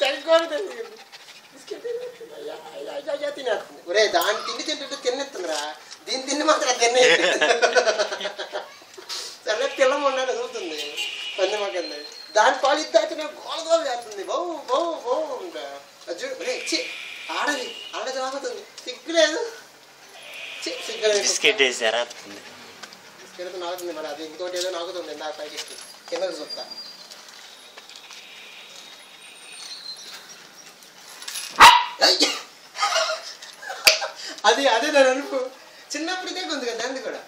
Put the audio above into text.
తెగకూడదండి biscuit తినేస్తుంది. ఒరే దాని తిండి తింటుంటే తినేస్తుందిరా దీని తిండి మాత్రం తినే సరే పిల్ల ఉన్నాడు చదువుతుంది పంది మాకంది దాని పాలు ఇద్దాకనే గోల గోల చేస్తుంది బౌ బౌ బౌ ఉంటా అది చూడు ఒరే చి ఆడది ఆడ తాగుతుంది సిగ్గులేదు బిస్కెట్ వేసారా బిస్కెట్ నాకుతుంది మరి అది ఇంకోటి ఏదో నాకుతుంది నాకు పైకి కిందకి చూస్తా అది అదే దాని అనుకో చిన్నప్పుడు కొంత కదా అంది కూడా.